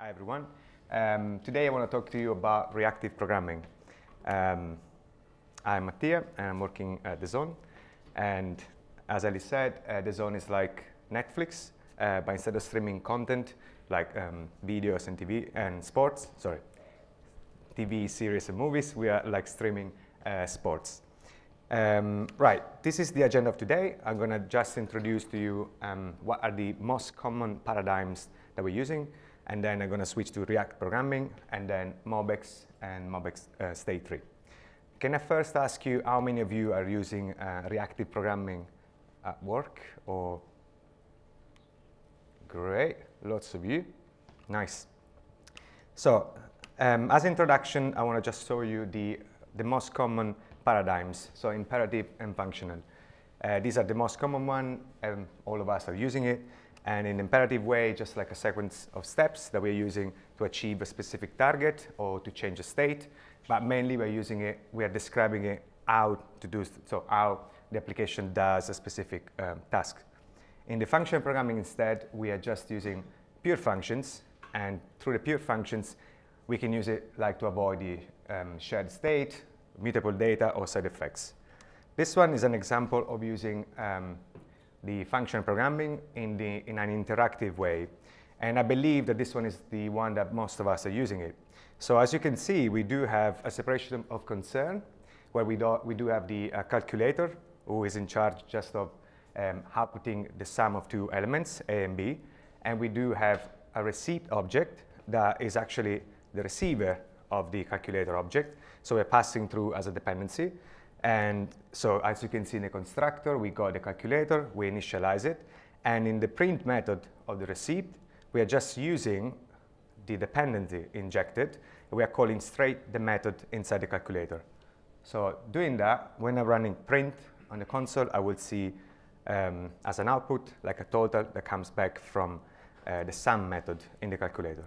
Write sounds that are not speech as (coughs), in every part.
Hi everyone. Um, today I want to talk to you about reactive programming. Um, I'm Mattia and I'm working at DAZN. And as Ali said, uh, DAZN is like Netflix, uh, but instead of streaming content like um, videos and TV and sports, sorry, TV series and movies, we are like streaming uh, sports. Um, right, this is the agenda of today. I'm going to just introduce to you um, what are the most common paradigms that we're using, and then I'm going to switch to React programming, and then MobX and MobX uh, State Tree. Can I first ask you how many of you are using uh, reactive programming at work? Or great, lots of you. Nice. So, um, as introduction, I want to just show you the the most common paradigms, so imperative and functional. Uh, these are the most common one, and all of us are using it. And in imperative way, just like a sequence of steps that we're using to achieve a specific target or to change a state. But mainly we're using it, we are describing it how to do, so how the application does a specific um, task. In the function programming instead, we are just using pure functions. And through the pure functions, we can use it like to avoid the um, shared state mutable data or side effects. This one is an example of using um, the function programming in, the, in an interactive way. And I believe that this one is the one that most of us are using it. So as you can see, we do have a separation of concern, where we do, we do have the uh, calculator, who is in charge just of um, outputting the sum of two elements, A and B. And we do have a receipt object that is actually the receiver of the calculator object. So we're passing through as a dependency. And so as you can see in the constructor, we got the calculator, we initialize it. And in the print method of the receipt, we are just using the dependency injected. We are calling straight the method inside the calculator. So doing that, when I'm running print on the console, I will see um, as an output like a total that comes back from uh, the sum method in the calculator.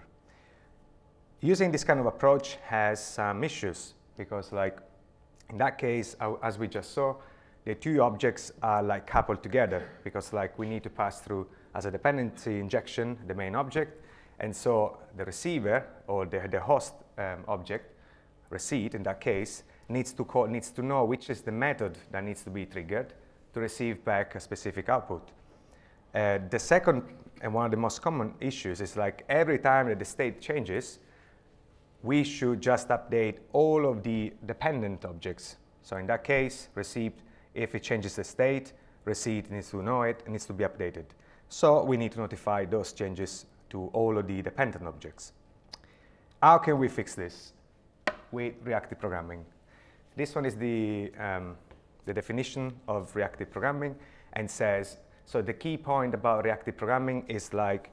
Using this kind of approach has some issues because like in that case, as we just saw, the two objects are like coupled together because like we need to pass through as a dependency injection the main object. And so the receiver or the, the host um, object, receipt in that case, needs to, call, needs to know which is the method that needs to be triggered to receive back a specific output. Uh, the second and one of the most common issues is like every time that the state changes, we should just update all of the dependent objects. So in that case, receipt, if it changes the state, receipt needs to know it, needs to be updated. So we need to notify those changes to all of the dependent objects. How can we fix this? With reactive programming. This one is the, um, the definition of reactive programming and says, so the key point about reactive programming is like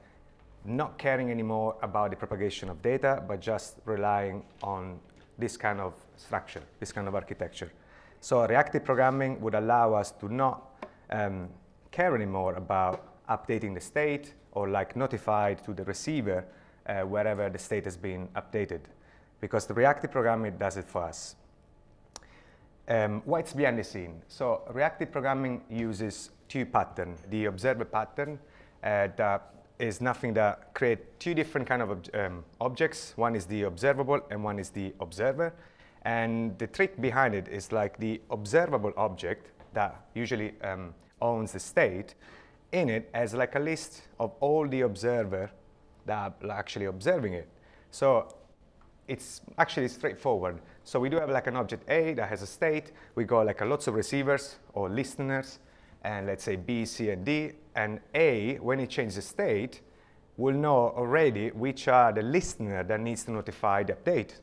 not caring anymore about the propagation of data, but just relying on this kind of structure, this kind of architecture. So reactive programming would allow us to not um, care anymore about updating the state or like notified to the receiver uh, wherever the state has been updated, because the reactive programming does it for us. Um, what's behind the scene? So reactive programming uses two patterns, the observer pattern uh, that is nothing that create two different kind of ob um, objects. One is the observable and one is the observer. And the trick behind it is like the observable object that usually um, owns the state, in it as like a list of all the observer that are actually observing it. So it's actually straightforward. So we do have like an object A that has a state. We got like a lots of receivers or listeners and let's say B, C, and D, and A, when it changes the state, will know already which are the listener that needs to notify the update.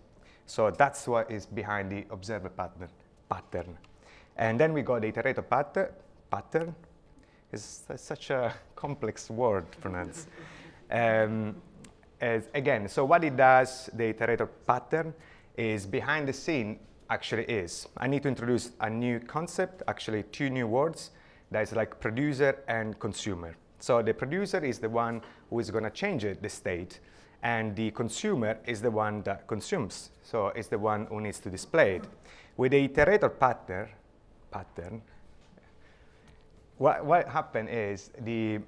So that's what is behind the observer pattern. pattern. And then we got the iterator pattern. pattern. It's, it's such a (laughs) complex word to pronounce. (laughs) um, as, again, so what it does, the iterator pattern, is behind the scene actually is. I need to introduce a new concept, actually two new words, that is like producer and consumer. So the producer is the one who is going to change the state, and the consumer is the one that consumes. So it's the one who needs to display it. With the iterator pattern, pattern what, what happened is the,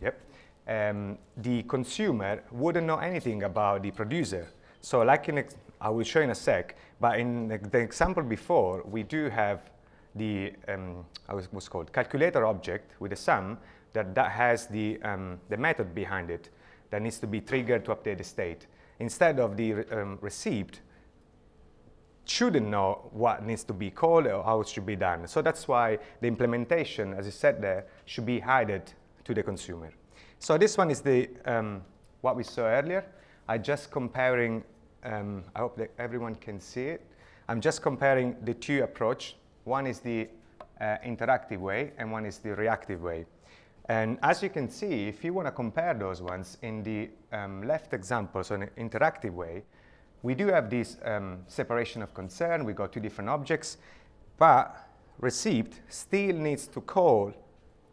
yep, um, the consumer wouldn't know anything about the producer. So like in, I will show in a sec, but in the example before, we do have the, um, what's called, calculator object with a sum that, that has the, um, the method behind it that needs to be triggered to update the state. Instead of the um, shouldn't know what needs to be called or how it should be done. So that's why the implementation, as I said there, should be hidden to the consumer. So this one is the um, what we saw earlier. I just comparing, um, I hope that everyone can see it. I'm just comparing the two approach. One is the uh, interactive way and one is the reactive way. And as you can see, if you want to compare those ones in the um, left example, so in an interactive way, we do have this um, separation of concern. We got two different objects, but received still needs to call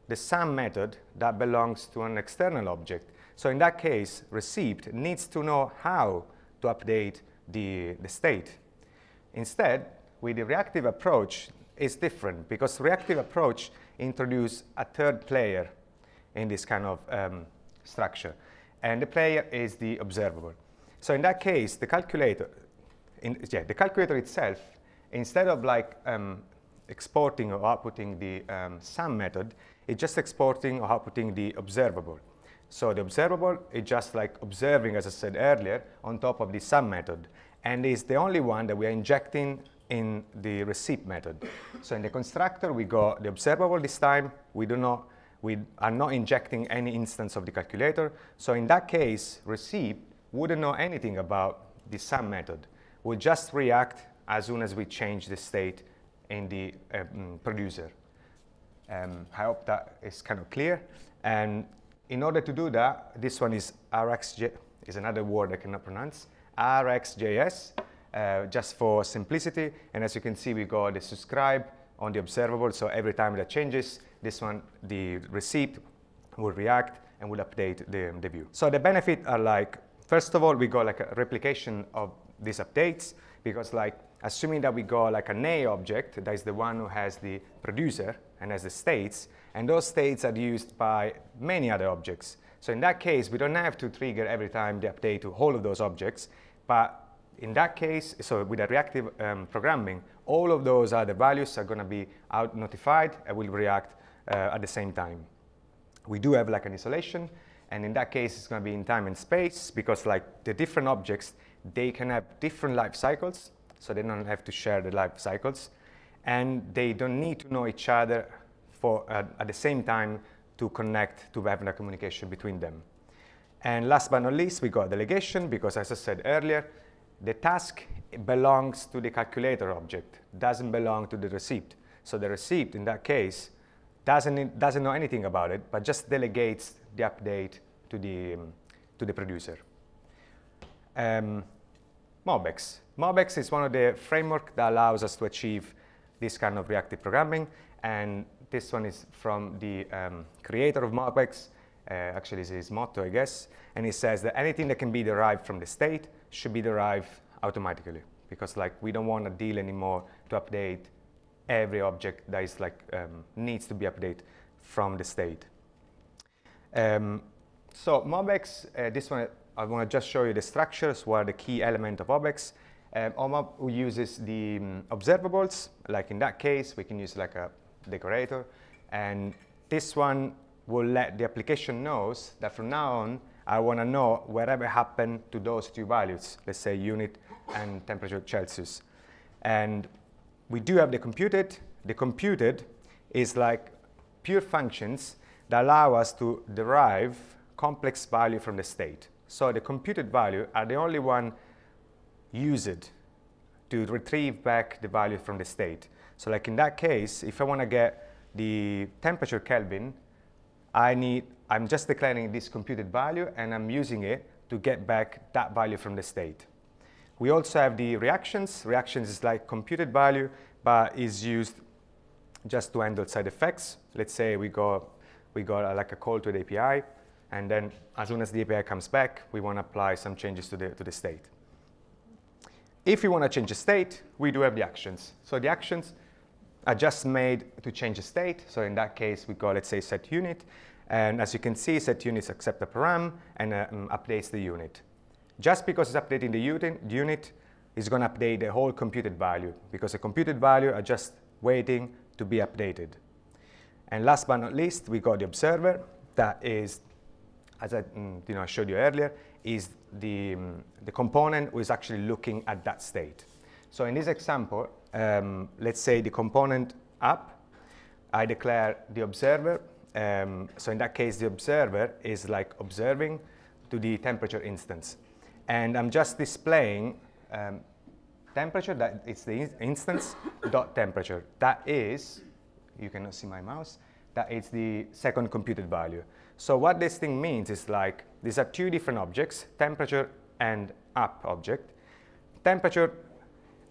the sum method that belongs to an external object. So in that case, received needs to know how to update the, the state. Instead, with the reactive approach, it's different because reactive approach introduce a third player in this kind of um, structure. And the player is the observable. So in that case, the calculator, in, yeah, the calculator itself, instead of like um, exporting or outputting the um, sum method, it's just exporting or outputting the observable. So the observable is just like observing, as I said earlier, on top of the sum method. And is the only one that we are injecting in the receipt method. So in the constructor, we got the observable this time. We do not, we are not injecting any instance of the calculator. So in that case, receipt wouldn't know anything about the sum method. We'll just react as soon as we change the state in the um, producer. Um, I hope that is kind of clear. And in order to do that, this one is RxJ, is another word I cannot pronounce, RxJS, uh, just for simplicity. And as you can see, we got the subscribe on the observable. So every time that changes, this one, the receipt will react and will update the, the view. So the benefit are like, first of all, we got like a replication of these updates because like assuming that we got like an A object, that is the one who has the producer and has the states, and those states are used by many other objects. So in that case, we don't have to trigger every time the update to all of those objects, but in that case, so with a reactive um, programming, all of those other values are going to be out notified and will react uh, at the same time. We do have like an isolation, and in that case, it's going to be in time and space because like the different objects, they can have different life cycles, so they don't have to share the life cycles, and they don't need to know each other for, uh, at the same time to connect, to have a communication between them. And last but not least, we got delegation because as I said earlier, the task belongs to the calculator object, doesn't belong to the receipt. So the receipt, in that case, doesn't, doesn't know anything about it, but just delegates the update to the, um, to the producer. Um, MobX. MobX is one of the framework that allows us to achieve this kind of reactive programming. And this one is from the um, creator of MobX, uh, actually is his motto, I guess. And he says that anything that can be derived from the state should be derived automatically because like we don't want to deal anymore to update every object that is like um, needs to be updated from the state. Um, so MobX, uh, this one I want to just show you the structures, what are the key element of MobX. Um, OMOP uses the um, observables, like in that case, we can use like a decorator. And this one will let the application knows that from now on, I want to know whatever happened to those two values, let's say unit and temperature Celsius. And we do have the computed. The computed is like pure functions that allow us to derive complex value from the state. So the computed value are the only one used to retrieve back the value from the state. So like in that case, if I want to get the temperature Kelvin, I need, I'm just declaring this computed value and I'm using it to get back that value from the state. We also have the reactions. Reactions is like computed value, but is used just to handle side effects. Let's say we got, we got like a call to the API, and then as soon as the API comes back, we want to apply some changes to the, to the state. If we want to change the state, we do have the actions. So the actions are just made to change the state. So in that case, we go, let's say, set unit. And as you can see, set units accept the param and um, updates the unit. Just because it's updating the unit, unit it's going to update the whole computed value because the computed value are just waiting to be updated. And last but not least, we got the observer that is, as I mm, you know, I showed you earlier, is the, um, the component who is actually looking at that state. So in this example, um, let's say the component app, I declare the observer. Um, so in that case, the observer is like observing to the temperature instance. And I'm just displaying um, temperature, that it's the instance (coughs) dot temperature. That is, you cannot see my mouse, that is the second computed value. So what this thing means is like, these are two different objects, temperature and up object. Temperature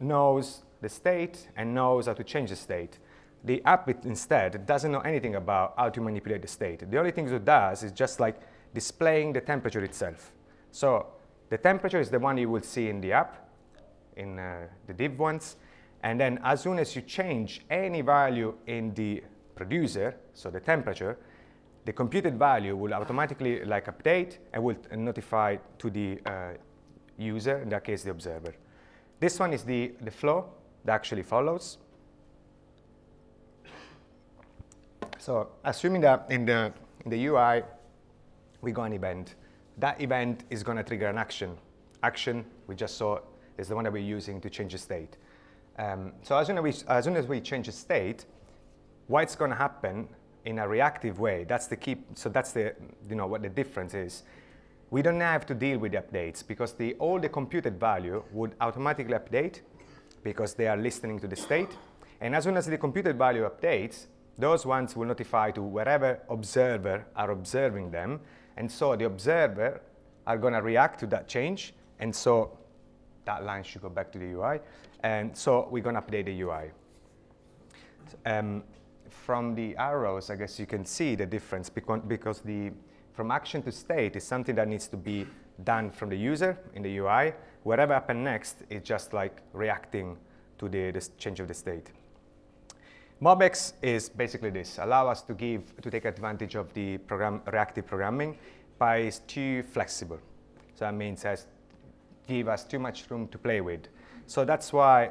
knows the state and knows how to change the state. The up instead doesn't know anything about how to manipulate the state. The only thing it does is just like displaying the temperature itself. So the temperature is the one you will see in the app, in uh, the div ones. And then as soon as you change any value in the producer, so the temperature, the computed value will automatically like update and will notify to the uh, user, in that case the observer. This one is the, the flow that actually follows. So assuming that in the, in the UI we got an event, that event is going to trigger an action. Action, we just saw, is the one that we're using to change the state. Um, so as soon as, we, as soon as we change the state, what's going to happen in a reactive way. That's the key. So that's the, you know, what the difference is. We don't have to deal with the updates because the, all the computed value would automatically update because they are listening to the state. And as soon as the computed value updates, those ones will notify to wherever observer are observing them. And so the observer are going to react to that change. And so that line should go back to the UI. And so we're going to update the UI. Um, from the arrows, I guess you can see the difference because the from action to state is something that needs to be done from the user in the UI. Whatever happens next is just like reacting to the, the change of the state. MobX is basically this, allow us to give, to take advantage of the program, reactive programming, but is too flexible. So that means it give us too much room to play with. So that's why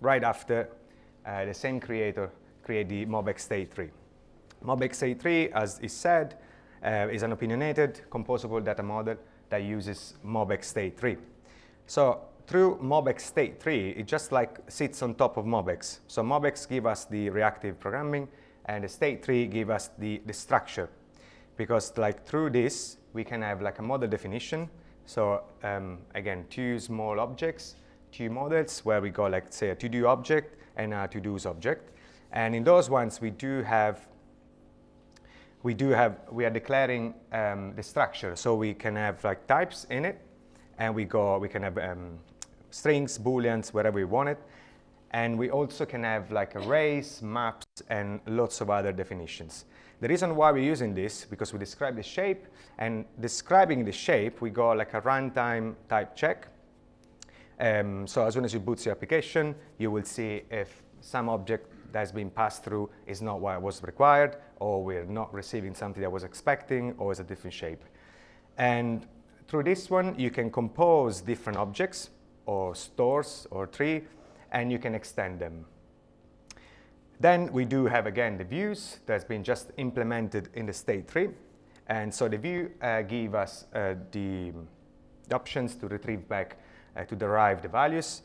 right after uh, the same creator create the MobX State Tree. MobX State Tree, as is said, uh, is an opinionated composable data model that uses MobX State Tree. So through MobX State Tree, it just like sits on top of MobX. So MobX give us the reactive programming, and the State Tree give us the, the structure. Because like through this, we can have like a model definition. So um, again, two small objects, two models where we go like say a to-do object and a to-dos object. And in those ones, we do have, we do have, we are declaring um, the structure. So we can have like types in it, and we go, we can have um, strings, booleans, whatever we want it. And we also can have like arrays, maps, and lots of other definitions. The reason why we're using this, because we describe the shape, and describing the shape, we go like a runtime type check. Um, so as soon as you boot your application, you will see if some object that's been passed through is not what was required, or we're not receiving something that was expecting, or is a different shape. And through this one, you can compose different objects, or stores, or tree, and you can extend them. Then we do have, again, the views that's been just implemented in the state tree. And so the view uh, give us uh, the, options to retrieve back, uh, to derive the values.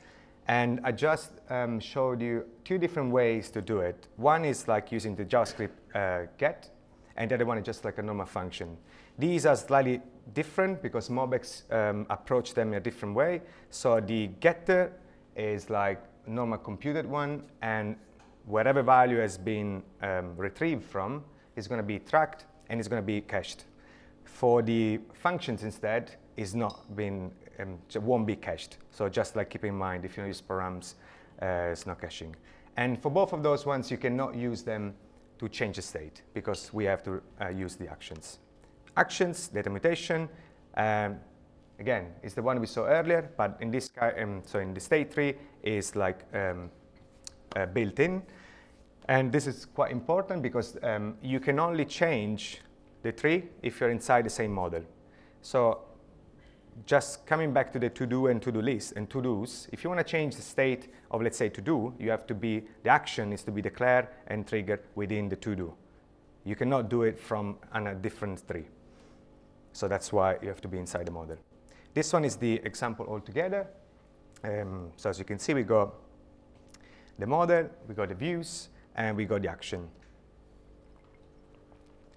And I just um, showed you two different ways to do it. One is like using the JavaScript uh, get, and the other one is just like a normal function. These are slightly different because MobX um, approach them in a different way. So the getter is like normal computed one, and whatever value has been um, retrieved from is going to be tracked and it's going to be cached. For the functions instead, is not been um, won't be cached. So just like keep in mind, if you use params, uh, it's not caching. And for both of those ones, you cannot use them to change the state because we have to uh, use the actions. Actions, data mutation, um, again, is the one we saw earlier, but in this um, so in the state tree is like um, uh, built in. And this is quite important because um, you can only change the tree if you're inside the same model. So just coming back to the to-do and to-do list and to-dos, if you want to change the state of, let's say, to-do, you have to be, the action is to be declared and triggered within the to-do. You cannot do it from a different tree. So that's why you have to be inside the model. This one is the example altogether. Um, so as you can see, we got the model, we got the views, and we got the action.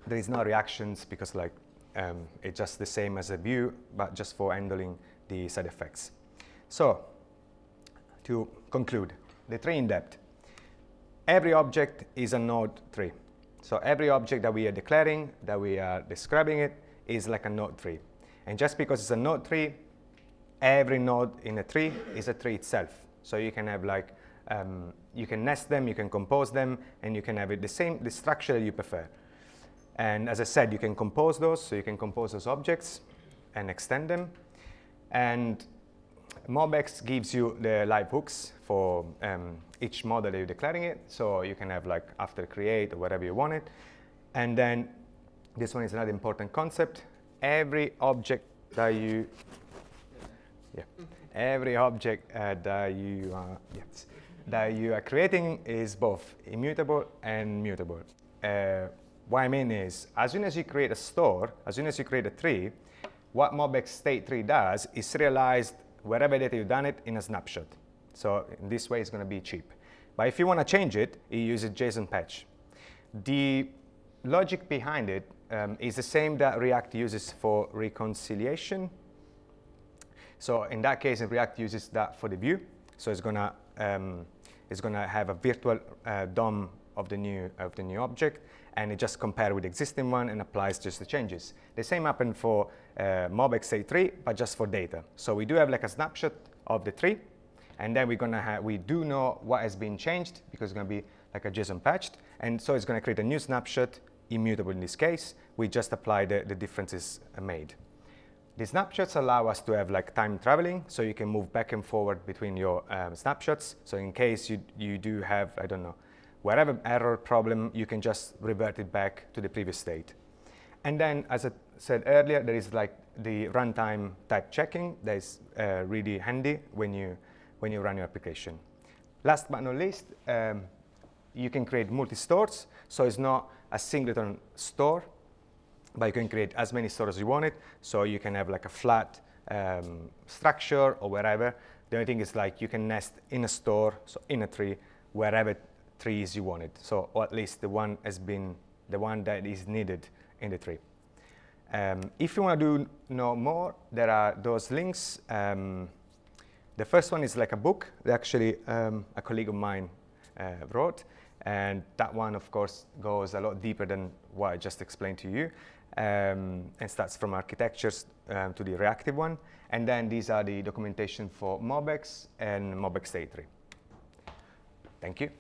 There is no reactions because like um, it's just the same as a view, but just for handling the side effects. So to conclude, the tree in depth. Every object is a node tree. So every object that we are declaring, that we are describing it, is like a node tree. And just because it's a node tree, every node in a tree is a tree itself. So you can have like, um, you can nest them, you can compose them, and you can have it the same, the structure that you prefer. And as I said, you can compose those, so you can compose those objects and extend them. And MobX gives you the live hooks for um, each model that you're declaring it. So you can have like after create or whatever you want it. And then this one is another important concept. Every object that you, yeah, every object uh, that you, uh, yes, that you are creating is both immutable and mutable. Uh, what I mean is, as soon as you create a store, as soon as you create a tree, what MobX state tree does is serialize wherever data you've done it in a snapshot. So in this way, it's going to be cheap. But if you want to change it, you use a JSON patch. The logic behind it um, is the same that React uses for reconciliation. So in that case, React uses that for the view. So it's to um, it's to have a virtual uh, DOM of the new of the new object, and it just compares with the existing one and applies just the changes. The same happened for uh, MobX tree, but just for data. So we do have like a snapshot of the tree, and then we're gonna have, we do know what has been changed because it's gonna be like a JSON patched, and so it's gonna create a new snapshot, immutable in this case. We just apply the, the differences made. The snapshots allow us to have like time traveling, so you can move back and forward between your um, snapshots. So in case you, you do have, I don't know, wherever error problem, you can just revert it back to the previous state. And then, as I said earlier, there is like the runtime type checking that is uh, really handy when you, when you run your application. Last but not least, um, you can create multi-stores. So it's not a singleton store, but you can create as many stores as you want it. So you can have like a flat um, structure or wherever. The only thing is like you can nest in a store, so in a tree, wherever trees you wanted. So, or at least the one has been the one that is needed in the tree. Um, if you want to do know more, there are those links. Um, the first one is like a book that actually um, a colleague of mine uh, wrote. And that one, of course, goes a lot deeper than what I just explained to you um, and starts from architectures um, to the reactive one. And then these are the documentation for MobX and State Tree. Thank you.